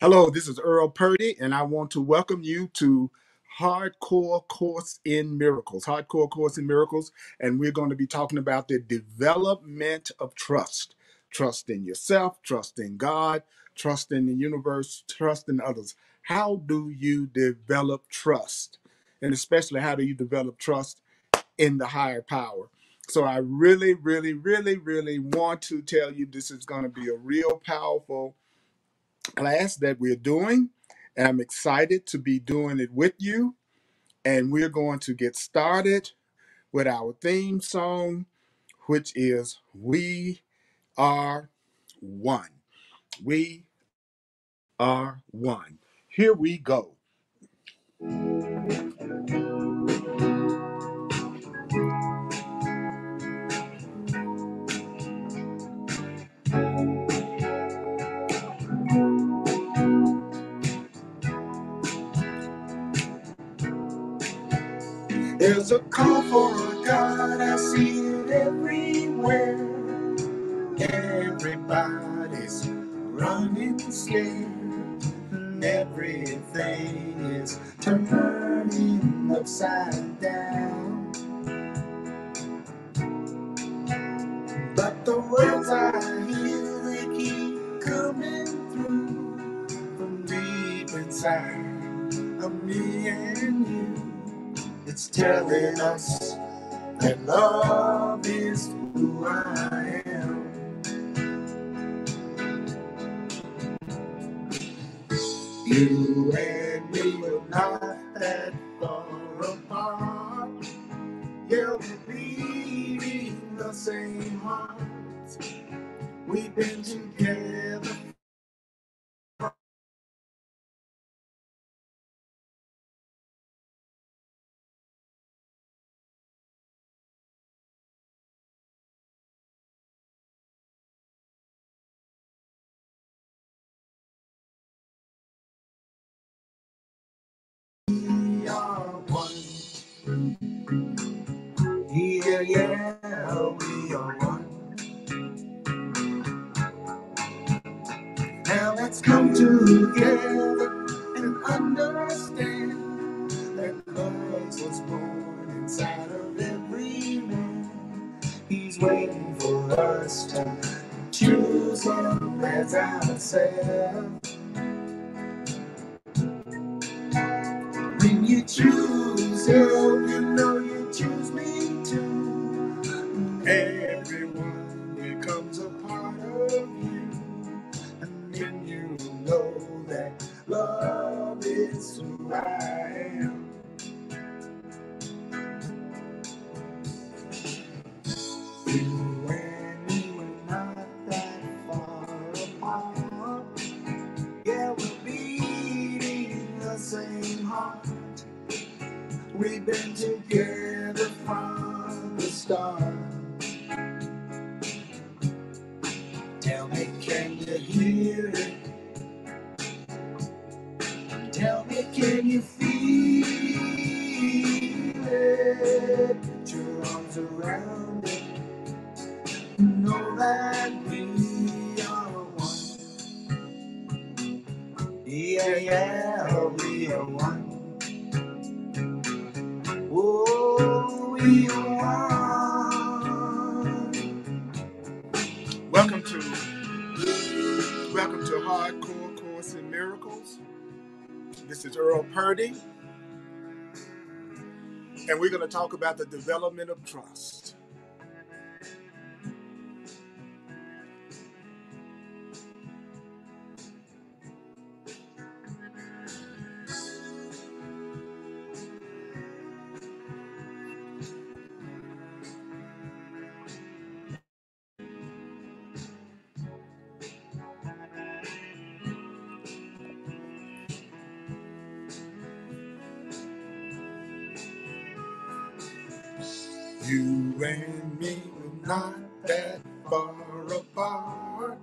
Hello, this is Earl Purdy, and I want to welcome you to Hardcore Course in Miracles. Hardcore Course in Miracles, and we're going to be talking about the development of trust. Trust in yourself, trust in God, trust in the universe, trust in others. How do you develop trust? And especially, how do you develop trust in the higher power? So, I really, really, really, really want to tell you this is going to be a real powerful class that we're doing. And I'm excited to be doing it with you. And we're going to get started with our theme song, which is We Are One. We are one. Here we go. There's a call for a God, I see it everywhere. Everybody's running scared, and everything is turning upside down. But the words I hear, they keep coming through from deep inside of me and you. It's telling us that love is who I am. You and me were not that far apart. We're beating the same heart. We've been together. Yeah, yeah, we are one. Now let's come together and understand that love was born inside of every man. He's waiting for us to choose him as ourselves. When you choose him, Everyone becomes a part of you. And then you know that love is who I am. And me were not that far apart. Yeah, we're beating the same heart. We've been together from the start. Can you hear it? Tell me, can you feel it? Put your arms around it. Know that we are one. Yeah, yeah, we are one. Oh, we are one. Welcome to welcome to Hardcore Course in Miracles. This is Earl Purdy, and we're going to talk about the development of trust. You and me were not that far apart.